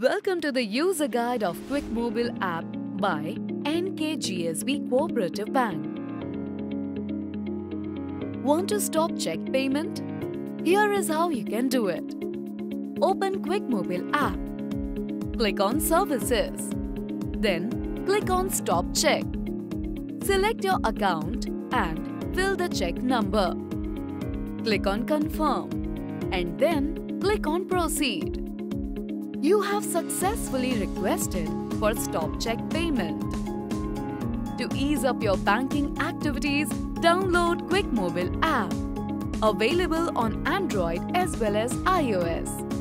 Welcome to the user guide of Quick Mobil app by NKGSB Cooperative Bank. Want to stop check payment? Here is how you can do it. Open Quick Mobil app. Click on Services. Then click on Stop Check. Select your account and fill the check number. Click on Confirm and then click on Proceed. You have successfully requested for stop check payment. To ease up your banking activities, download Quick Mobil app. Available on Android as well as iOS.